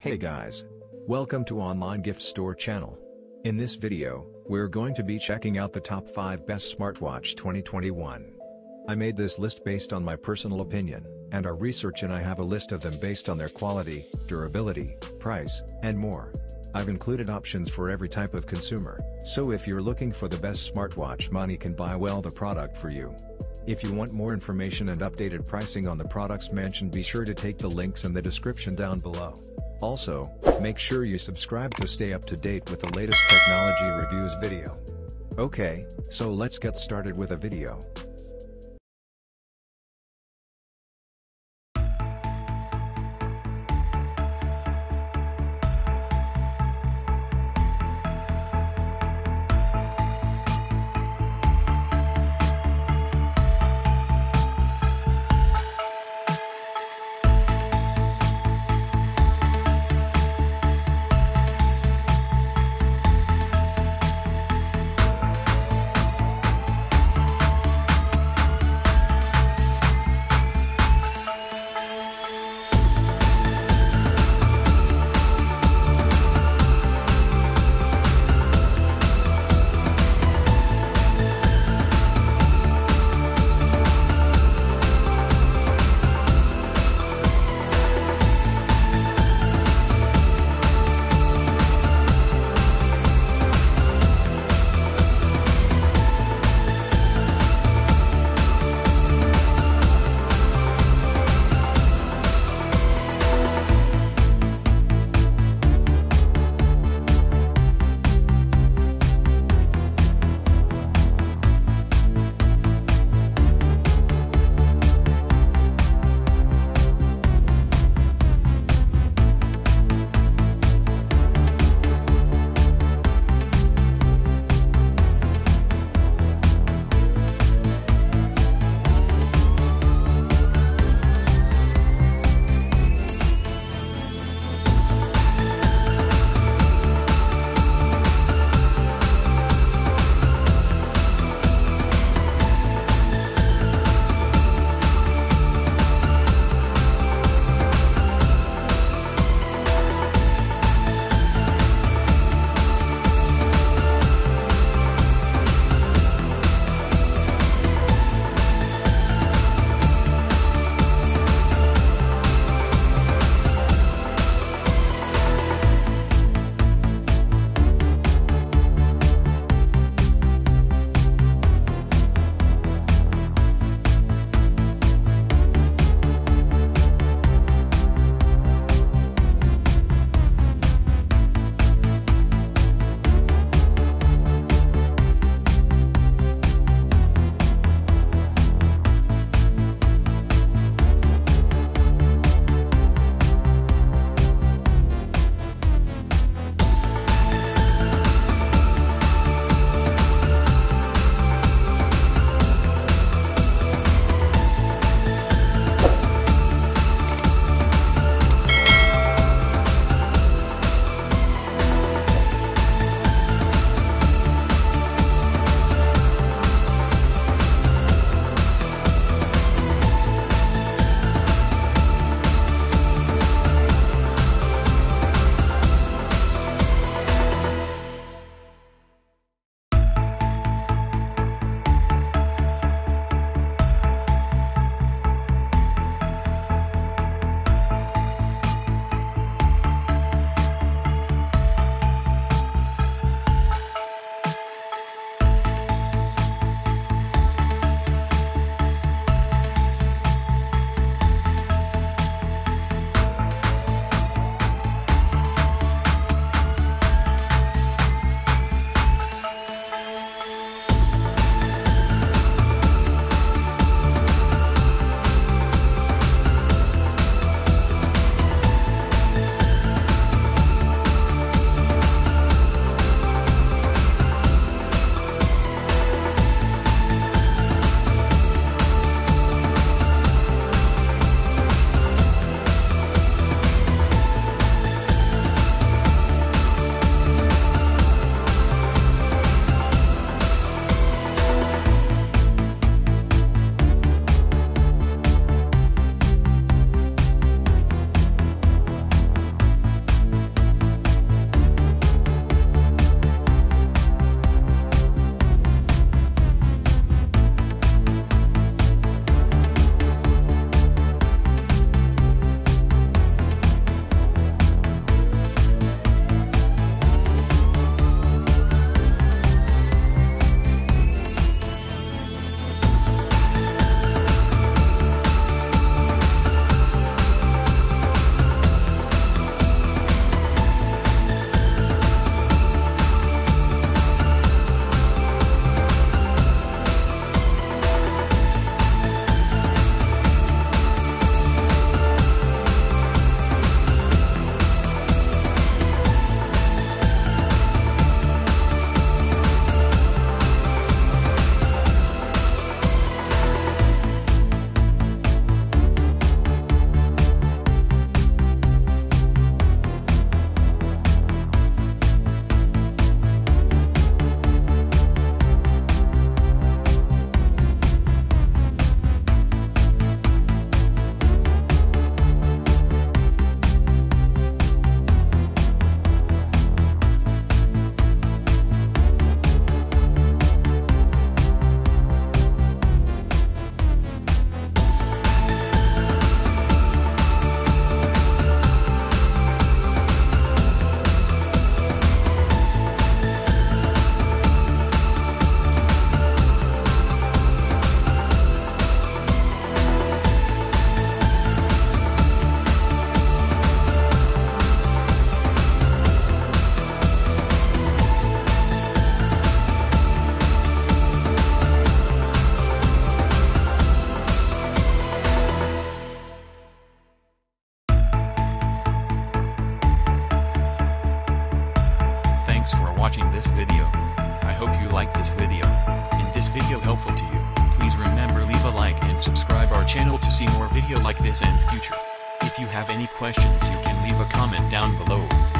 Hey guys! Welcome to Online Gift Store channel. In this video, we're going to be checking out the top 5 best smartwatch 2021. I made this list based on my personal opinion, and our research and I have a list of them based on their quality, durability, price, and more. I've included options for every type of consumer, so if you're looking for the best smartwatch money can buy well the product for you. If you want more information and updated pricing on the products mentioned be sure to take the links in the description down below. Also, make sure you subscribe to stay up to date with the latest technology reviews video. Okay, so let's get started with a video. Watching this video. I hope you like this video. In this video helpful to you, please remember leave a like and subscribe our channel to see more video like this in future. If you have any questions you can leave a comment down below.